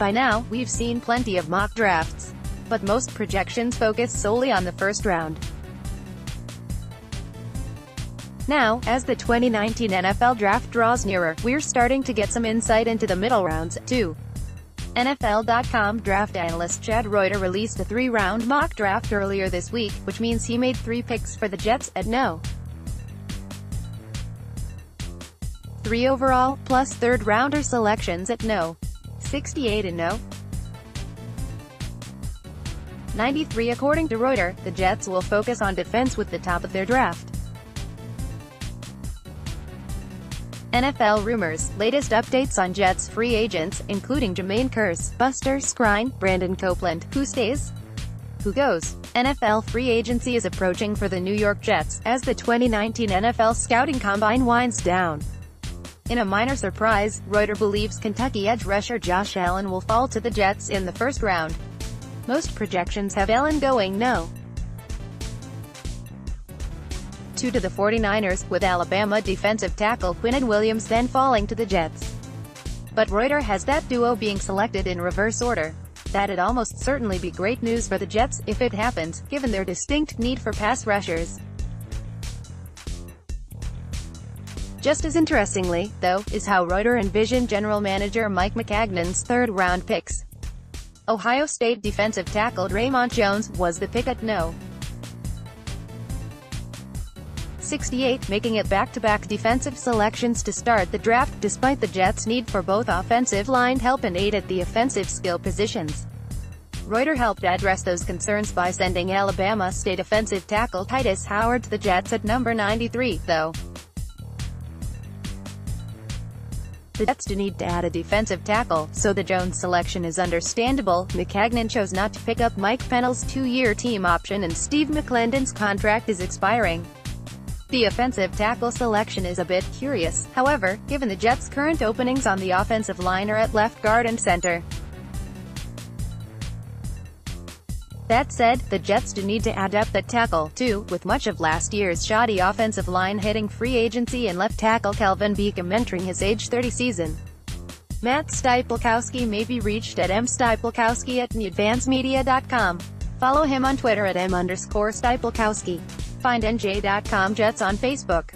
By now, we've seen plenty of mock drafts. But most projections focus solely on the first round. Now, as the 2019 NFL Draft draws nearer, we're starting to get some insight into the middle rounds, too. NFL.com draft analyst Chad Reuter released a three-round mock draft earlier this week, which means he made three picks for the Jets at no. 3 overall, plus third-rounder selections at no. 68 and no. 93 According to Reuter, the Jets will focus on defense with the top of their draft. NFL rumors, latest updates on Jets free agents, including Jermaine Kearse, Buster Skrine, Brandon Copeland, who stays? Who goes? NFL free agency is approaching for the New York Jets, as the 2019 NFL Scouting Combine winds down. In a minor surprise, Reuter believes Kentucky edge rusher Josh Allen will fall to the Jets in the first round. Most projections have Allen going no. 2 to the 49ers, with Alabama defensive tackle Quinnen Williams then falling to the Jets. But Reuter has that duo being selected in reverse order. That'd almost certainly be great news for the Jets, if it happens, given their distinct need for pass rushers. Just as interestingly, though, is how Reuter envisioned general manager Mike Maccagnan's third-round picks. Ohio State defensive tackle Dre'Mont Jones was the pick at no. 68, making it back-to-back -back defensive selections to start the draft, despite the Jets' need for both offensive line help and aid at the offensive skill positions. Reuter helped address those concerns by sending Alabama State offensive tackle Tytus Howard to the Jets at number 93, though. The Jets do need to add a defensive tackle, so the Jones selection is understandable. Maccagnan chose not to pick up Mike Pennel's two-year team option and Steve McLendon's contract is expiring. The offensive tackle selection is a bit curious, however, given the Jets' current openings on the offensive line are at left guard and center. That said, the Jets do need to add up at tackle, too, with much of last year's shoddy offensive line hitting free agency and left tackle Kelvin Beachum entering his age 30 season. Matt Stypulkoski may be reached at mstypulkoski at advancemedia.com. Follow him on Twitter at m underscore. Find NJ.com Jets on Facebook.